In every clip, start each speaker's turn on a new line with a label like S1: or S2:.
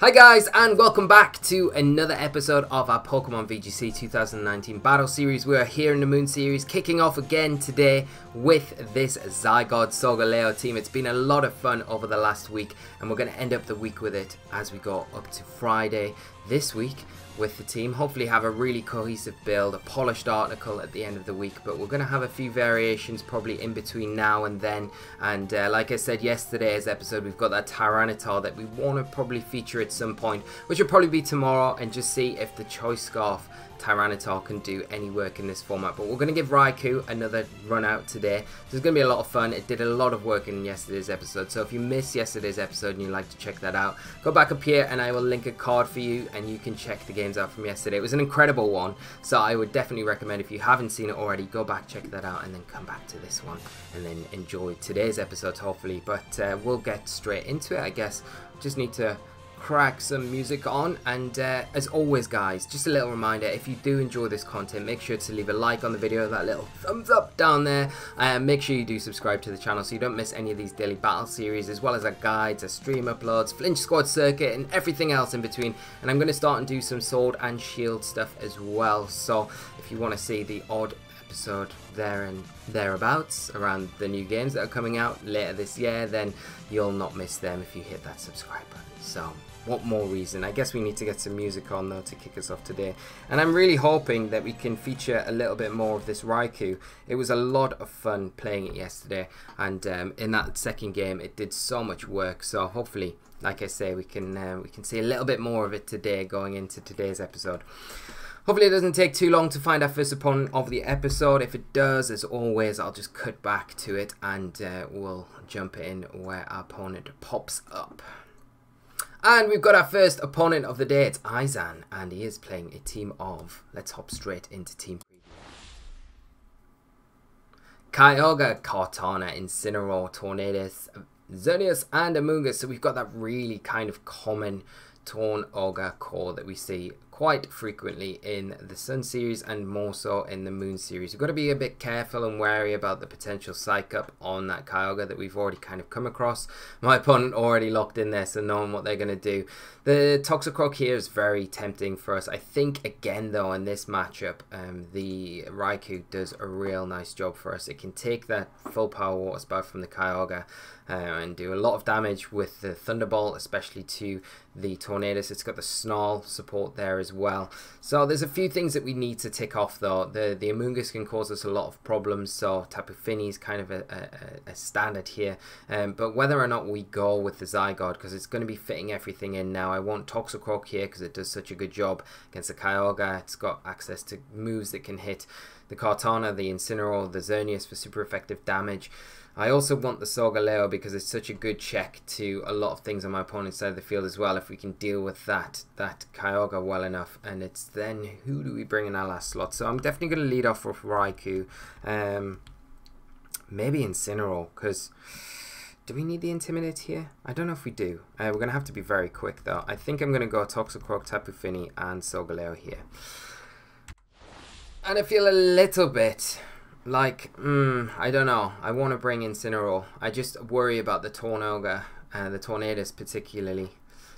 S1: Hi guys and welcome back to another episode of our Pokemon VGC 2019 Battle Series. We are here in the Moon Series kicking off again today with this Zygarde Solgaleo team. It's been a lot of fun over the last week and we're going to end up the week with it as we go up to Friday this week with the team. Hopefully have a really cohesive build, a polished article at the end of the week, but we're going to have a few variations probably in between now and then. And uh, like I said yesterday's episode, we've got that Tyranitar that we want to probably feature at some point, which will probably be tomorrow, and just see if the Choice Scarf Tyranitar can do any work in this format. But we're going to give Raikou another run out today. So it's going to be a lot of fun. It did a lot of work in yesterday's episode. So if you missed yesterday's episode and you'd like to check that out, go back up here and I will link a card for you and you can check the games out from yesterday. It was an incredible one. So I would definitely recommend if you haven't seen it already, go back, check that out and then come back to this one and then enjoy today's episode hopefully. But uh, we'll get straight into it I guess. Just need to crack some music on and uh, as always guys just a little reminder if you do enjoy this content make sure to leave a like on the video that little thumbs up down there and make sure you do subscribe to the channel so you don't miss any of these daily battle series as well as our guides, our stream uploads, flinch squad circuit and everything else in between. And I'm going to start and do some sword and shield stuff as well. So if you want to see the odd episode there and thereabouts around the new games that are coming out later this year then you'll not miss them if you hit that subscribe button. So what more reason? I guess we need to get some music on though to kick us off today. And I'm really hoping that we can feature a little bit more of this Raikou. It was a lot of fun playing it yesterday and um, in that second game it did so much work. So hopefully, like I say, we can uh, we can see a little bit more of it today going into today's episode. Hopefully it doesn't take too long to find our first opponent of the episode. If it does, as always, I'll just cut back to it and uh, we'll jump in where our opponent pops up. And we've got our first opponent of the day. It's Izan, and he is playing a team of. Let's hop straight into team. Kyogre, Kartana, Incineroar, Tornadus, Xerneas, and Amoonguss. So we've got that really kind of common Torn Ogre core that we see quite frequently in the Sun series and more so in the Moon series. You've got to be a bit careful and wary about the potential psych up on that Kyogre that we've already kind of come across. My opponent already locked in there, so knowing what they're going to do. The Toxicroak here is very tempting for us. I think, again, though, in this matchup, um, the Raikou does a real nice job for us. It can take that full power water spout from the Kyogre uh, and do a lot of damage with the Thunderbolt, especially to the Tornadus. It's got the Snarl support there as well. So there's a few things that we need to tick off though. The the Amoonguss can cause us a lot of problems, so Tapu Fini is kind of a, a, a standard here. Um, but whether or not we go with the Zygarde, because it's going to be fitting everything in now. I want Toxicroak here because it does such a good job against the Kyogre. It's got access to moves that can hit the Kartana, the Incineroar, the Xerneas for super effective damage. I also want the Solgaleo because it's such a good check to a lot of things on my opponent's side of the field as well. If we can deal with that that Kyogre well enough, and it's then who do we bring in our last slot? So I'm definitely going to lead off with Raikou, um, maybe Incineroar because. Do we need the Intimidate here? I don't know if we do. Uh, we're going to have to be very quick though. I think I'm going to go Toxicroak, Tapu Fini and Solgaleo here. And I feel a little bit like, mm, I don't know. I want to bring Incineroar. I just worry about the Tornoga, uh, the Tornadus particularly,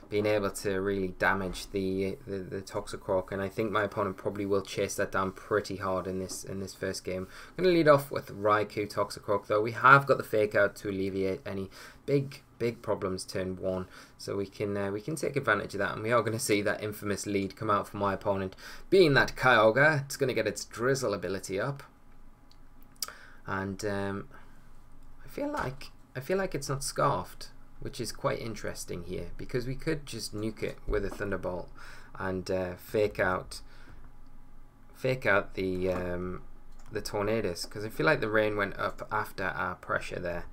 S1: being able to really damage the, the the Toxicroak, and I think my opponent probably will chase that down pretty hard in this in this first game. I'm going to lead off with Raikou Toxicroak, though. We have got the Fake Out to alleviate any big big problems turn one, so we can uh, we can take advantage of that, and we are going to see that infamous lead come out for my opponent. Being that Kyogre, it's going to get its Drizzle ability up and um, I feel like I feel like it's not scarfed which is quite interesting here because we could just nuke it with a thunderbolt and uh, fake out fake out the um, the Tornadus because I feel like the rain went up after our pressure there.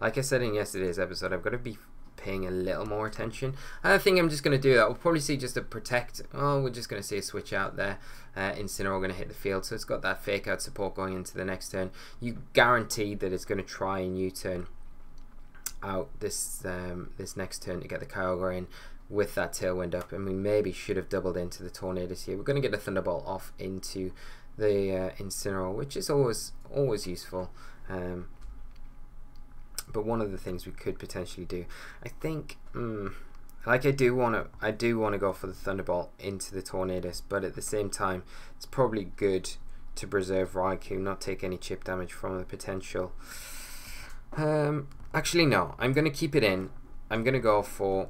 S1: Like I said in yesterday's episode I've got to be paying a little more attention. I think I'm just going to do that. We'll probably see just a protect. Oh, we're just going to see a switch out there. Uh, Incineroar going to hit the field, so it's got that fake out support going into the next turn. You guaranteed that it's going to try and U-turn out this um, this next turn to get the Kyogre in with that tailwind up, and we maybe should have doubled into the Tornadus here. We're going to get a Thunderbolt off into the uh, Incineroar, which is always always useful. Um, but one of the things we could potentially do, I think, mm, like I do want to, I do want to go for the Thunderbolt into the Tornadus, but at the same time, it's probably good to preserve Raikou, not take any chip damage from the potential. Um, actually, no, I'm going to keep it in. I'm going to go for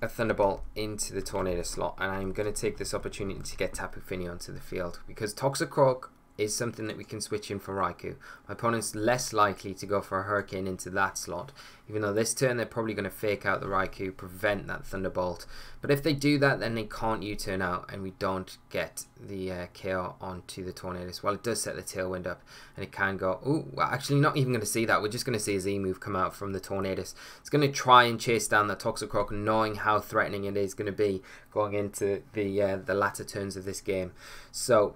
S1: a Thunderbolt into the Tornado slot, and I'm going to take this opportunity to get Tapu Fini onto the field because Toxicroak is something that we can switch in for Raikou. My opponent's less likely to go for a Hurricane into that slot, even though this turn they're probably going to fake out the Raikou, prevent that Thunderbolt. But if they do that, then they can't U-turn out, and we don't get the uh, KO onto the Tornadus. Well, it does set the Tailwind up, and it can go... Oh, well, actually not even going to see that. We're just going to see a Z-move come out from the Tornadus. It's going to try and chase down the Toxicroak, knowing how threatening it is going to be going into the, uh, the latter turns of this game. So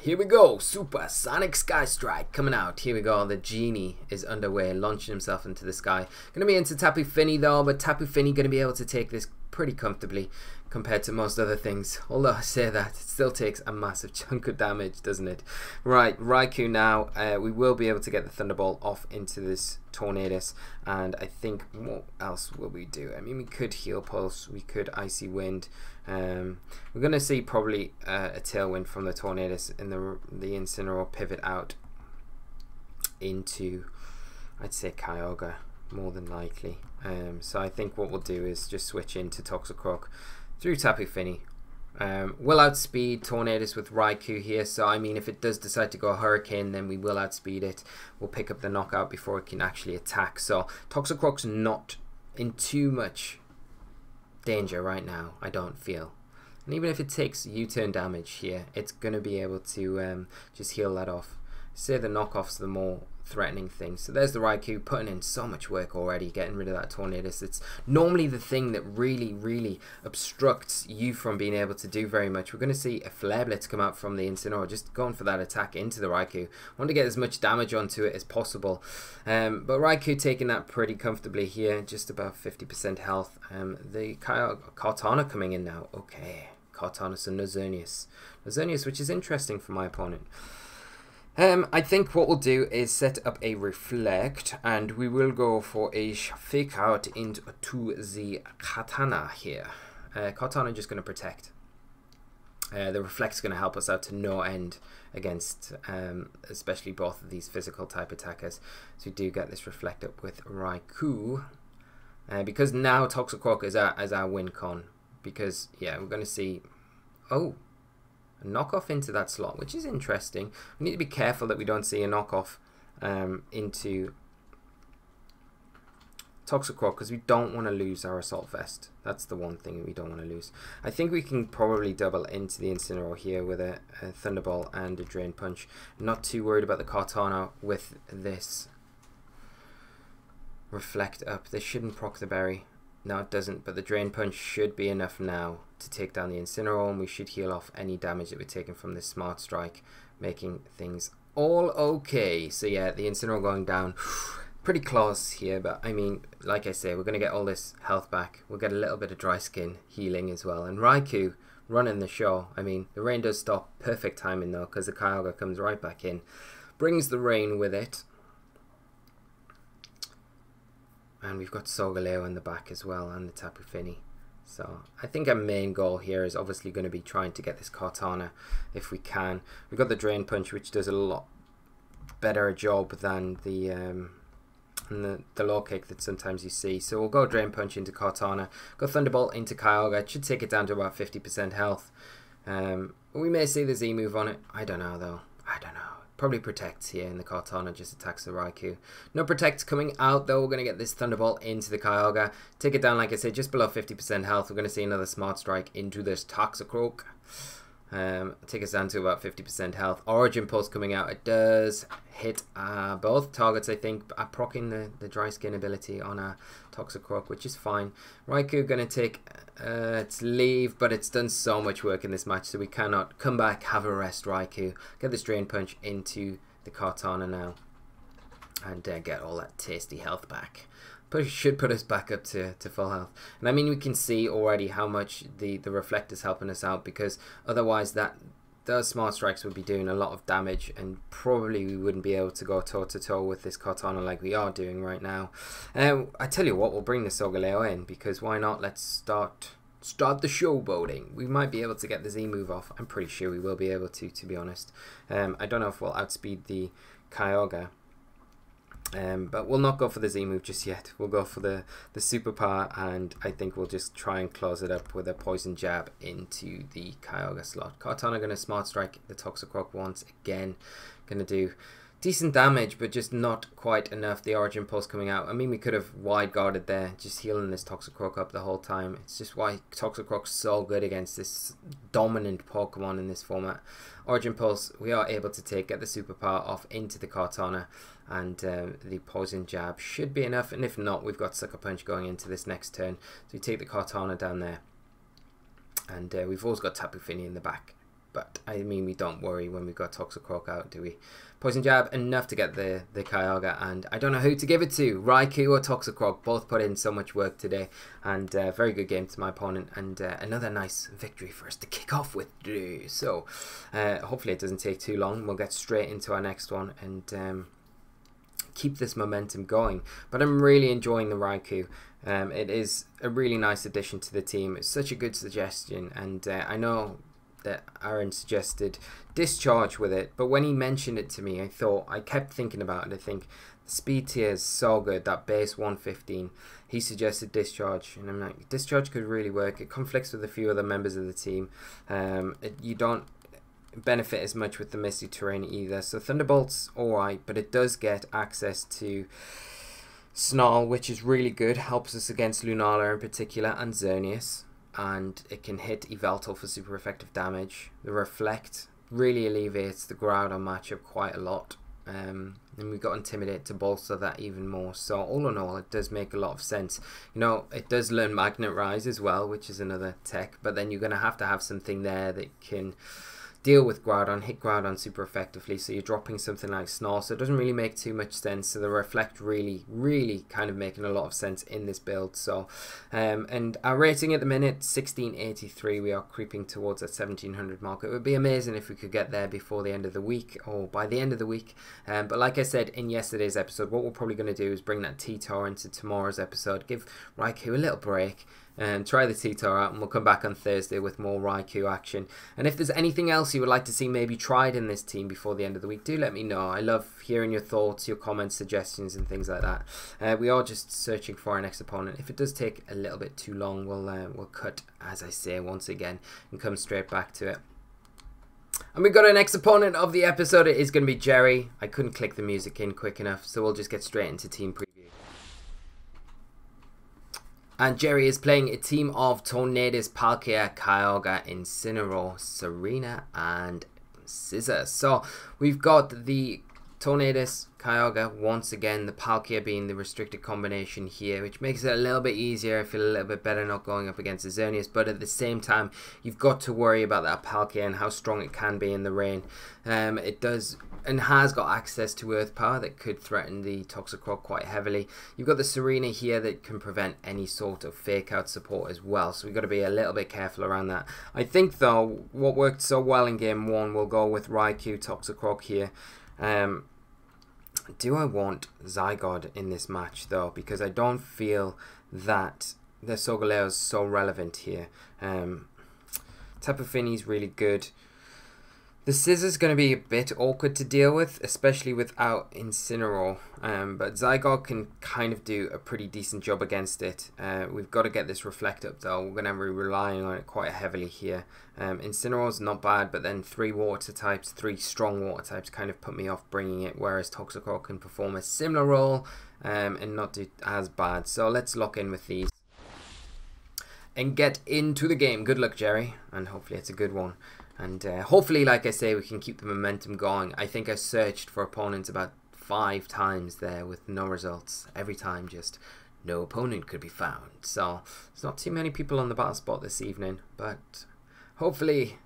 S1: here we go, Super Sonic Sky Strike coming out. Here we go, the genie is underway, launching himself into the sky. Gonna be into Tapu Fini though, but Tapu Fini gonna be able to take this pretty comfortably compared to most other things. Although I say that, it still takes a massive chunk of damage, doesn't it? Right, Raikou now, uh, we will be able to get the Thunderbolt off into this Tornadus, and I think, what else will we do? I mean, we could Heal Pulse, we could Icy Wind, um, we're going to see probably uh, a Tailwind from the Tornadus and the, the Incineroar pivot out into, I'd say, Kyogre, more than likely. Um, so I think what we'll do is just switch into Toxicroak through Tapu Fini. Um, we'll outspeed Tornadus with Raikou here, so I mean if it does decide to go Hurricane then we will outspeed it. We'll pick up the knockout before it can actually attack. So Toxicroak's not in too much danger right now, I don't feel. And even if it takes U-turn damage here, it's going to be able to um, just heal that off. Say the knockoffs the more threatening things. So there's the Raikou putting in so much work already, getting rid of that Tornadus. It's normally the thing that really, really obstructs you from being able to do very much. We're going to see a Flare Blitz come out from the Incineroar, just going for that attack into the Raikou. Want to get as much damage onto it as possible. Um, but Raikou taking that pretty comfortably here, just about 50% health. Um, the Kartana coming in now. Okay, Kartana and no Xerneas. Nozernius, which is interesting for my opponent. Um, I think what we'll do is set up a reflect and we will go for a fake out into the Kartana here. Uh, Kartana just going to protect. Uh, the reflect's going to help us out to no end against um, especially both of these physical type attackers. So we do get this reflect up with Raikou. Uh, because now Toxicroak is our, is our win con. Because, yeah, we're going to see... Oh, a knockoff into that slot, which is interesting. We need to be careful that we don't see a knockoff um, into Toxicroak because we don't want to lose our Assault Vest. That's the one thing we don't want to lose. I think we can probably double into the Incineroar here with a, a Thunderbolt and a Drain Punch. Not too worried about the Kartana with this Reflect up. This shouldn't proc the Berry. No, it doesn't, but the Drain Punch should be enough now to take down the Incineroar, and we should heal off any damage that we're taking from this Smart Strike, making things all okay. So yeah, the Incineroar going down. Pretty close here, but I mean, like I say, we're going to get all this health back. We'll get a little bit of dry skin healing as well. And Raikou running the show. I mean, the rain does stop. Perfect timing though, because the Kyogre comes right back in. Brings the rain with it. And we've got Solgaleo in the back as well, and the Tapu Fini. So I think our main goal here is obviously going to be trying to get this Kartana if we can. We've got the Drain Punch, which does a lot better job than the um, the, the low kick that sometimes you see. So we'll go Drain Punch into Kartana, go Thunderbolt into Kyogre. It should take it down to about 50% health. Um, we may see the Z move on it. I don't know though. I don't know. Probably protects here in the Kartana, just attacks the Raikou. No protects coming out though. We're going to get this Thunderbolt into the Kyogre. Take it down, like I said, just below 50% health. We're going to see another Smart Strike into this Toxicroak. Um, take us down to about 50% health. Origin Pulse coming out. It does hit uh, both targets, I think, uh, proccing the, the dry skin ability on a Toxicroak, which is fine. Raikou going to take uh, its leave, but it's done so much work in this match, so we cannot come back, have a rest, Raikou. Get this Drain Punch into the Kartana now, and uh, get all that tasty health back should put us back up to, to full health. And I mean, we can see already how much the, the reflect is helping us out because otherwise that those smart strikes would be doing a lot of damage and probably we wouldn't be able to go toe to toe with this Kartana like we are doing right now. Um, I tell you what, we'll bring the Solgaleo in because why not? Let's start start the showboating. We might be able to get the Z move off. I'm pretty sure we will be able to, to be honest. Um, I don't know if we'll outspeed the Kyogre. Um, but we'll not go for the Z move just yet. We'll go for the, the super power and I think we'll just try and close it up with a poison jab into the Kyogre slot. Kartana going to smart strike the Toxicroak once again. Going to do decent damage but just not quite enough. The Origin Pulse coming out. I mean we could have wide guarded there just healing this Toxicroak up the whole time. It's just why Toxicroak's so good against this dominant Pokemon in this format. Origin Pulse we are able to take, get the superpower off into the Kartana and uh, the poison jab should be enough and if not we've got sucker punch going into this next turn. So we take the Kartana down there and uh, we've always got Tapu Fini in the back but I mean we don't worry when we've got Toxicroak out do we? Poison jab enough to get the the Kyogre and I don't know who to give it to Raikou or Toxicroak both put in so much work today and uh, very good game to my opponent and uh, another nice victory for us to kick off with so uh, hopefully it doesn't take too long we'll get straight into our next one and um, keep this momentum going. But I'm really enjoying the Raikou. Um, it is a really nice addition to the team. It's such a good suggestion, and uh, I know that Aaron suggested discharge with it, but when he mentioned it to me, I thought I kept thinking about it. I think the speed tier is so good that base 115. He suggested discharge, and I'm like, discharge could really work. It conflicts with a few other members of the team. Um, it, you don't benefit as much with the misty terrain either. So Thunderbolt's alright, but it does get access to Snarl, which is really good. Helps us against Lunala in particular and Xerneas. And it can hit Yveltal for super effective damage. The Reflect really alleviates the Groudon matchup quite a lot. Um, and we got Intimidate to bolster that even more. So all in all, it does make a lot of sense. You know, it does learn Magnet Rise as well, which is another tech. But then you're going to have to have something there that can deal with Groudon, hit Groudon super effectively, so you're dropping something like Snarl, so it doesn't really make too much sense, so the Reflect really, really kind of making a lot of sense in this build, so, um, and our rating at the minute, 1683, we are creeping towards that 1700 mark, it would be amazing if we could get there before the end of the week, or by the end of the week, um, but like I said in yesterday's episode, what we're probably going to do is bring that T-Tar into tomorrow's episode, give Raikou a little break, and try the T-Tar out and we'll come back on Thursday with more Raikou action. And if there's anything else you would like to see maybe tried in this team before the end of the week, do let me know. I love hearing your thoughts, your comments, suggestions and things like that. Uh, we are just searching for our next opponent. If it does take a little bit too long, we'll, uh, we'll cut, as I say, once again and come straight back to it. And we've got our next opponent of the episode. It is going to be Jerry. I couldn't click the music in quick enough, so we'll just get straight into team. And Jerry is playing a team of Tornadus, Palkia, Kyogre, Incineroar, Tsareena, and Scizor. So we've got the Tornadus, Kyogre, once again, the Palkia being the restricted combination here, which makes it a little bit easier. I feel a little bit better not going up against Xerneas, but at the same time, you've got to worry about that Palkia and how strong it can be in the rain. Um, it does and has got access to Earth Power that could threaten the Toxicroak quite heavily. You've got the Tsareena here that can prevent any sort of fake out support as well, so we've got to be a little bit careful around that. I think though, what worked so well in game one will go with Raikou Toxicroak here. Um, do I want Zygarde in this match though? Because I don't feel that the Solgaleo is so relevant here. Um, Tapu Fini is really good. The Scizor's going to be a bit awkward to deal with, especially without Incineroar. Um, but Zygarde can kind of do a pretty decent job against it. Uh, we've got to get this Reflect up though. We're going to be relying on it quite heavily here. Um, Incineroar's not bad, but then three water types, three strong water types kind of put me off bringing it, whereas Toxicroak can perform a similar role um, and not do as bad. So let's lock in with these and get into the game. Good luck, Jerry, and hopefully it's a good one. And uh, hopefully, like I say, we can keep the momentum going. I think I searched for opponents about five times there with no results. Every time, just no opponent could be found. So, there's not too many people on the battle spot this evening, but hopefully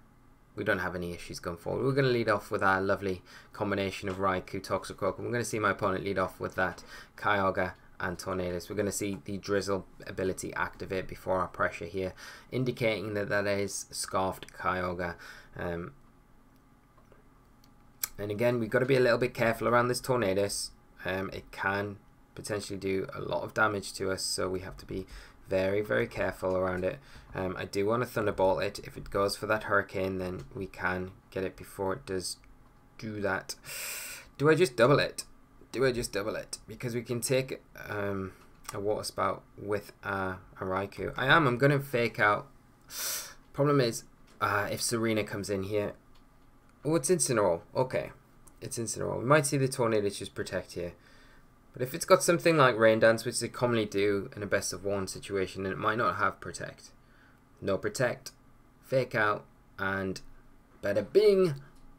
S1: we don't have any issues going forward. We're going to lead off with our lovely combination of Raikou, Toxicroak, and we're going to see my opponent lead off with that Kyogre and Tornadus. We're going to see the Drizzle ability activate before our pressure here, indicating that that is Scarfed Kyogre. Um, And again, we've got to be a little bit careful around this Tornadus. Um, it can potentially do a lot of damage to us, so we have to be very, very careful around it. Um, I do want to Thunderbolt it. If it goes for that Hurricane, then we can get it before it does do that. Do I just double it? Do I just double it? Because we can take um, a Water Spout with uh, a Raikou. I am. I'm going to fake out. Problem is, uh, if Tsareena comes in here... Oh, it's Incineroar. Okay. It's Incineroar. We might see the Tornado just protect here. But if it's got something like Rain Dance, which they commonly do in a best of one situation, then it might not have Protect. No Protect, Fake Out, and better bing,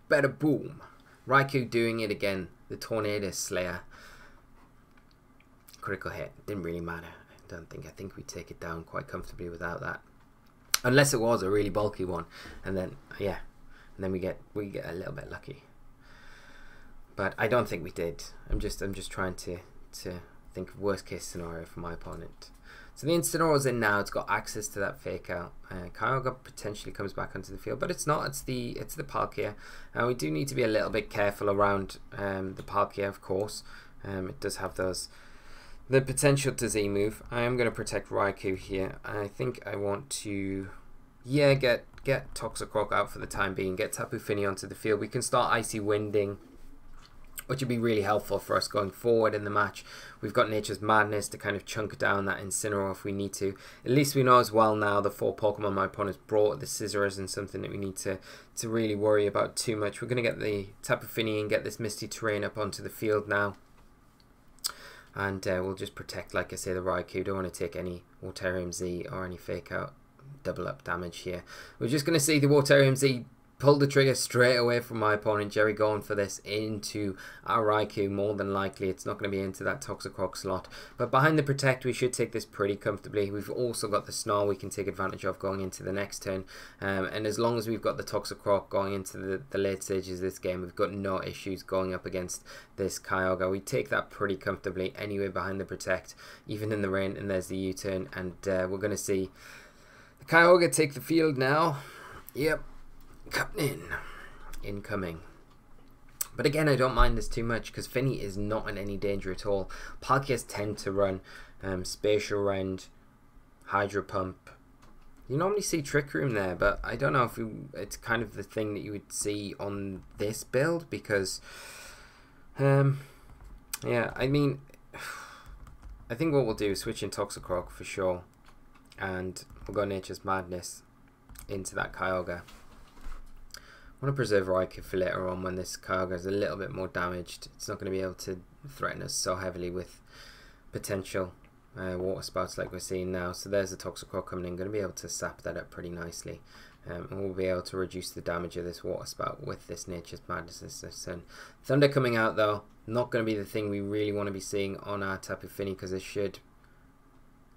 S1: better boom. Raikou doing it again, the Tornado Slayer. Critical hit, didn't really matter. I don't think, I think we take it down quite comfortably without that. Unless it was a really bulky one, and then, yeah, and then we get, we get a little bit lucky but I don't think we did. I'm just I'm just trying to to think of worst case scenario for my opponent. So the is in now. It's got access to that fake out. Uh, Kyogre potentially comes back onto the field, but it's not. It's the it's the Palkia, and we do need to be a little bit careful around um, the Palkia, of course. Um, it does have those the potential to Z move. I am going to protect Raikou here. I think I want to, yeah, get get Toxicroak out for the time being. Get Tapu Fini onto the field. We can start Icy Winding which would be really helpful for us going forward in the match. We've got Nature's Madness to kind of chunk down that Incineroar if we need to. At least we know as well now the four Pokemon my opponent's brought. The Scizor isn't something that we need to, to really worry about too much. We're going to get the Tapu Fini and get this Misty Terrain up onto the field now. And uh, we'll just protect, like I say, the Raikou. Don't want to take any Waterium Z or any Fake Out double up damage here. We're just going to see the Waterium Z pulled the trigger straight away from my opponent. Jerry going for this into our Raikou. More than likely, it's not going to be into that Toxicroak slot. But behind the Protect, we should take this pretty comfortably. We've also got the Snarl we can take advantage of going into the next turn. Um, and as long as we've got the Toxicroak going into the, the late stages of this game, we've got no issues going up against this Kyogre. We take that pretty comfortably anyway behind the Protect, even in the rain. And there's the U-turn. And uh, we're going to see the Kyogre take the field now. Yep, Coming in. Incoming. But again, I don't mind this too much because Fini is not in any danger at all. Palkias tend to run um, Spatial Rend, Hydro Pump. You normally see Trick Room there, but I don't know if we, it's kind of the thing that you would see on this build because, um, yeah, I mean, I think what we'll do is switch in Toxicroak for sure, and we'll go Nature's Madness into that Kyogre. Want to preserve Raikou for later on when this Kyogre is a little bit more damaged. It's not going to be able to threaten us so heavily with potential uh, water spouts like we're seeing now. So there's the Toxicroak coming in, going to be able to sap that up pretty nicely. Um, and we'll be able to reduce the damage of this water spout with this Nature's Madness turn. Thunder coming out though, not going to be the thing we really want to be seeing on our Tapu Fini because it should...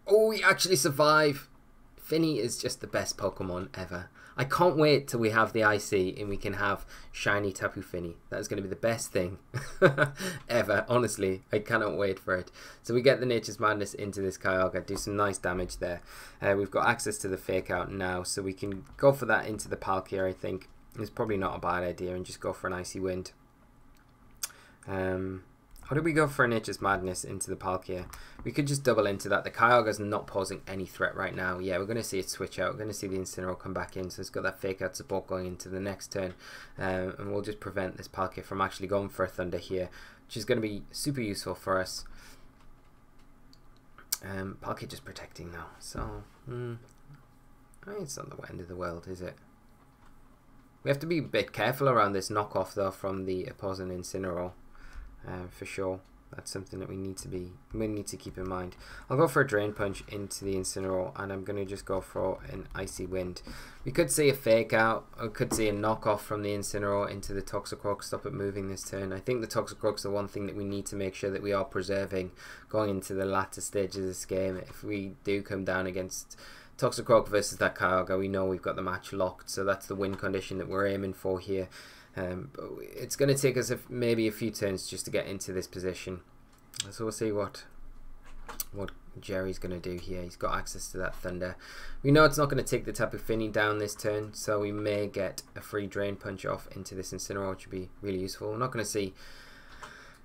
S1: Oh, we actually survive! Fini is just the best Pokemon ever. I can't wait till we have the IC and we can have shiny Tapu Fini. That is going to be the best thing ever. Honestly, I cannot wait for it. So we get the Nature's Madness into this Kyogre, do some nice damage there. Uh, we've got access to the Fake Out now, so we can go for that into the Palkia, I think. It's probably not a bad idea and just go for an Icy Wind. Um, how do we go for Nature's Madness into the Palkia? We could just double into that. The Kyogre's not posing any threat right now. Yeah, we're going to see it switch out. We're going to see the Incineroar come back in. So it's got that fake out support going into the next turn. Um, and we'll just prevent this Palkia from actually going for a Thunder here. Which is going to be super useful for us. Um, Palkia just protecting now. So, hmm, it's not the end of the world, is it? We have to be a bit careful around this knockoff though from the opposing Incineroar uh, for sure. That's something that we need to be we need to keep in mind. I'll go for a drain punch into the Incineroar, and I'm going to just go for an icy wind. We could see a fake out, or could see a knockoff from the Incineroar into the Toxicroak. Stop it moving this turn. I think the Toxicroak's the one thing that we need to make sure that we are preserving going into the latter stages of this game. If we do come down against Toxicroak versus that Kyogre, we know we've got the match locked. So that's the win condition that we're aiming for here. Um, but it's going to take us a, maybe a few turns just to get into this position. So we'll see what what Jerry's going to do here. He's got access to that Thunder. We know it's not going to take the Tapu Fini down this turn, so we may get a free Drain Punch off into this Incineroar, which would be really useful. We're not going to see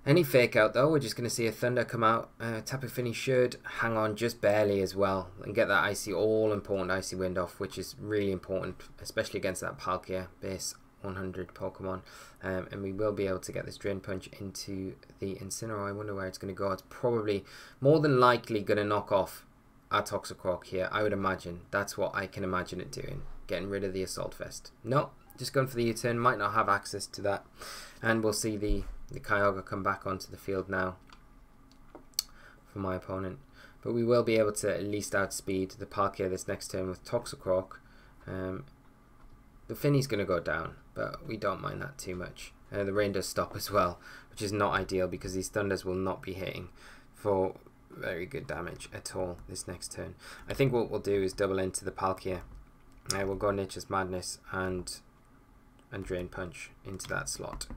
S1: any fake out though. We're just going to see a Thunder come out. Uh, Tapu Fini should hang on just barely as well and get that Icy, all important Icy Wind off, which is really important, especially against that Palkia base 100 Pokemon. Um, and we will be able to get this Drain Punch into the Incineroar. I wonder where it's going to go. It's probably more than likely going to knock off our Toxicroak here. I would imagine. That's what I can imagine it doing. Getting rid of the Assault Vest. No, just going for the U-turn. Might not have access to that. And we'll see the, the Kyogre come back onto the field now for my opponent. But we will be able to at least outspeed the Palkia this next turn with Toxicroak. Um, the Fini's going to go down, but we don't mind that too much. Uh, the rain does stop as well, which is not ideal because these Thunders will not be hitting for very good damage at all this next turn. I think what we'll do is double into the Palkia. Uh, we'll go Nature's Madness and and Drain Punch into that slot.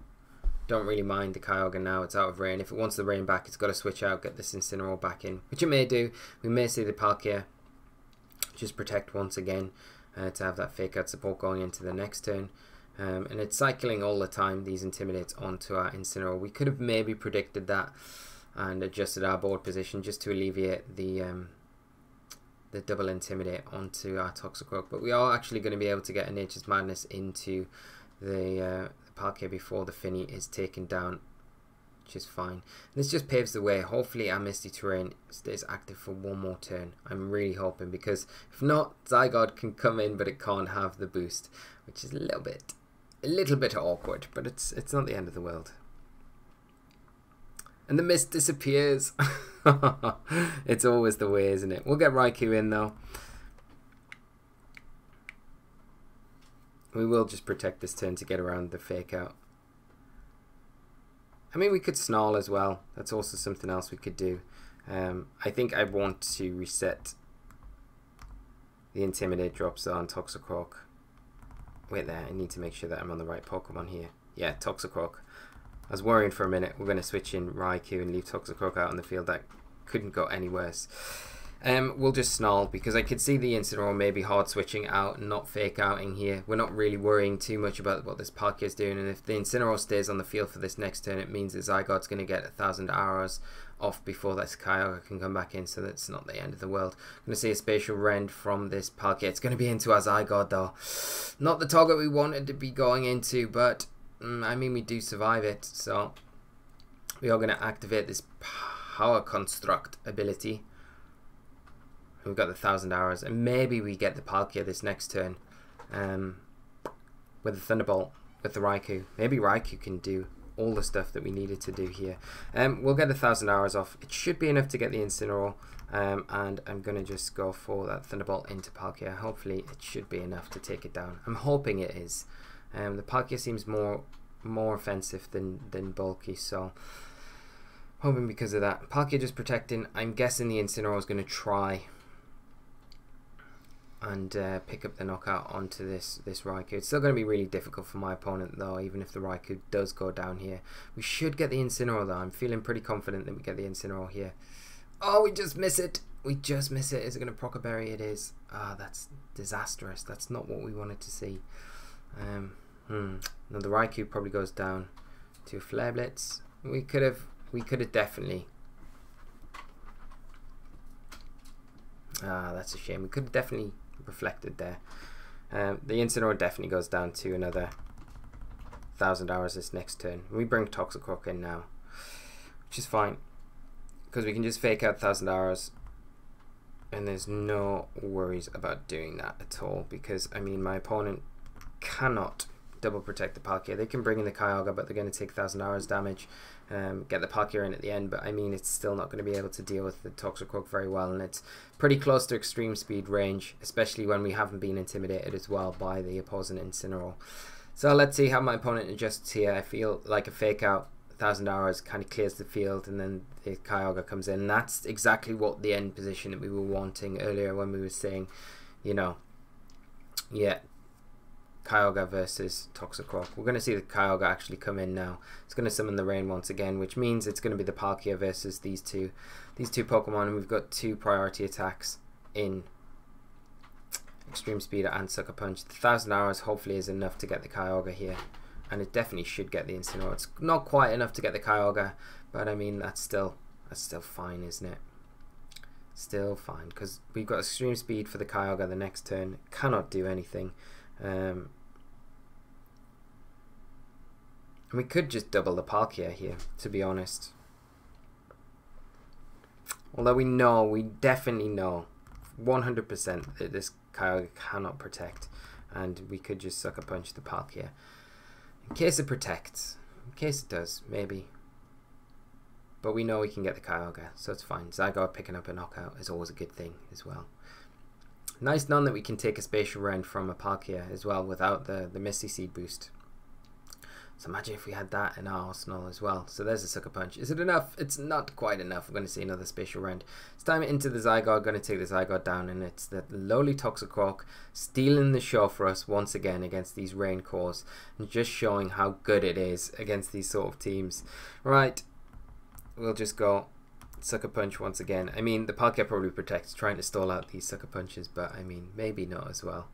S1: Don't really mind the Kyogre now, it's out of rain. If it wants the rain back, it's got to switch out, get this Incineroar back in, which it may do. We may see the Palkia just protect once again uh, to have that fake out support going into the next turn. Um, and it's cycling all the time, these Intimidates onto our Incineroar. We could have maybe predicted that and adjusted our board position just to alleviate the um, the double Intimidate onto our Toxicroak. But we are actually going to be able to get a Nature's Madness into the, uh, Palkia before the Fini is taken down which is fine. This just paves the way. Hopefully our Misty Terrain stays active for one more turn. I'm really hoping because if not, Zygarde can come in but it can't have the boost, which is a little bit a little bit awkward, but it's it's not the end of the world. And the mist disappears. it's always the way, isn't it? We'll get Raikou in though. We will just protect this turn to get around the fake out. I mean, we could snarl as well. That's also something else we could do. Um, I think I want to reset the Intimidate drops on Toxicroak. Wait there, I need to make sure that I'm on the right Pokemon here. Yeah, Toxicroak. I was worrying for a minute. We're going to switch in Raikou and leave Toxicroak out on the field. That couldn't go any worse. Um, we'll just snarl because I could see the Incineroar maybe hard switching out and not fake outing here. We're not really worrying too much about what this Palkia is doing and if the Incineroar stays on the field for this next turn it means that Zygarde's going to get a thousand arrows off before this Kyogre can come back in so that's not the end of the world. I'm going to see a Spatial Rend from this Palkia. It's going to be into our Zygarde though. Not the target we wanted to be going into but mm, I mean we do survive it so we are going to activate this Power Construct ability We've got the thousand arrows, and maybe we get the Palkia this next turn um, with the Thunderbolt with the Raikou. Maybe Raikou can do all the stuff that we needed to do here. Um, we'll get a thousand arrows off. It should be enough to get the Incineroar, um, and I'm going to just go for that Thunderbolt into Palkia. Hopefully it should be enough to take it down. I'm hoping it is. Um, the Palkia seems more more offensive than, than bulky, so hoping because of that. Palkia just protecting. I'm guessing the Incineroar is going to try and uh, pick up the knockout onto this this Raikou. It's still going to be really difficult for my opponent though, even if the Raikou does go down here. We should get the Incineroar though. I'm feeling pretty confident that we get the Incineroar here. Oh, we just miss it. We just miss it. Is it going to Proc a Berry? It is. Ah, oh, that's disastrous. That's not what we wanted to see. Um, hmm. Now the Raikou probably goes down to Flare Blitz. We could have. We could have definitely Ah, that's a shame. We could have definitely reflected there. Um, the Incineroar definitely goes down to another thousand arrows this next turn. We bring Toxicroak in now, which is fine because we can just fake out thousand arrows, and there's no worries about doing that at all. Because I mean, my opponent cannot double protect the Palkia. They can bring in the Kyogre, but they're going to take thousand arrows damage um, get the Palkia in at the end, but I mean, it's still not going to be able to deal with the Toxicroak very well, and it's pretty close to extreme speed range, especially when we haven't been intimidated as well by the opposing Incineroar. So let's see how my opponent adjusts here. I feel like a fake out, 1000 arrows kind of clears the field, and then the Kyogre comes in. That's exactly what the end position that we were wanting earlier when we were saying, you know, yeah, Kyogre versus Toxicroak. We're going to see the Kyogre actually come in now. It's going to summon the rain once again, which means it's going to be the Palkia versus these two, these two Pokemon, and we've got two priority attacks in Extreme Speed and Sucker Punch. The Thousand Arrows hopefully is enough to get the Kyogre here, and it definitely should get the Incineroar. It's not quite enough to get the Kyogre, but I mean that's still that's still fine, isn't it? Still fine because we've got Extreme Speed for the Kyogre the next turn. Cannot do anything. Um, we could just double the Palkia here, to be honest. Although we know, we definitely know, 100% that this Kyogre cannot protect. And we could just sucker punch the Palkia. In case it protects. In case it does, maybe. But we know we can get the Kyogre, so it's fine. Zygarde picking up a knockout is always a good thing as well. Nice none that we can take a spatial rend from a Palkia as well without the, the Misty Seed boost. So imagine if we had that in our arsenal as well. So there's a Sucker Punch. Is it enough? It's not quite enough. We're going to see another Spatial Rend. It's time into the Zygarde. Going to take the Zygarde down. And it's the lowly Toxicroak stealing the show for us once again against these Rain Cores. And just showing how good it is against these sort of teams. Right. We'll just go Sucker Punch once again. I mean, the Palkia probably protects, trying to stall out these Sucker Punches. But I mean, maybe not as well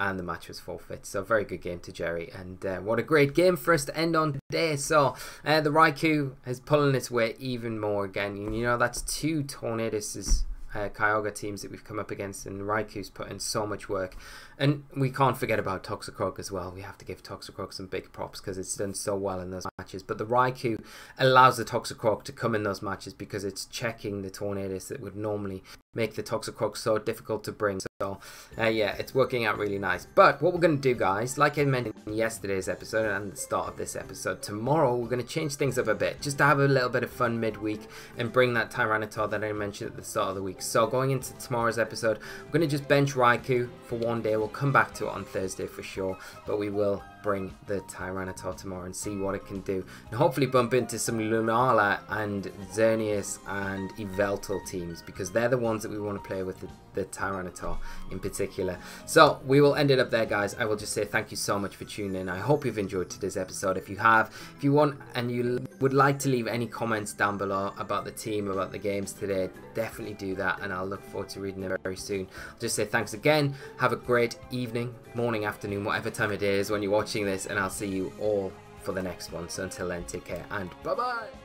S1: and the match was forfeit. So very good game to Jerry, and uh, what a great game for us to end on today. So uh, the Raikou is pulling its weight even more again. You know that's two Tornadus uh, Kyogre teams that we've come up against, and Raikou's put in so much work. And we can't forget about Toxicroak as well. We have to give Toxicroak some big props because it's done so well in those matches. But the Raikou allows the Toxicroak to come in those matches because it's checking the Tornadus that would normally make the Toxicroak so difficult to bring. So, uh, yeah, it's working out really nice. But what we're going to do, guys, like I mentioned in yesterday's episode and the start of this episode, tomorrow we're going to change things up a bit just to have a little bit of fun midweek and bring that Tyranitar that I mentioned at the start of the week. So, going into tomorrow's episode, we're going to just bench Raikou for one day. We'll come back to it on Thursday for sure, but we will bring the Tyranitar tomorrow and see what it can do. And hopefully bump into some Lunala and Xerneas and Yveltal teams because they're the ones that we want to play with the, Tyranitar in particular. So we will end it up there guys. I will just say thank you so much for tuning in. I hope you've enjoyed today's episode. If you have, if you want and you would like to leave any comments down below about the team, about the games today, definitely do that and I'll look forward to reading them very soon. I'll just say thanks again. Have a great evening, morning, afternoon, whatever time it is when you're watching this, and I'll see you all for the next one. So until then, take care and bye bye.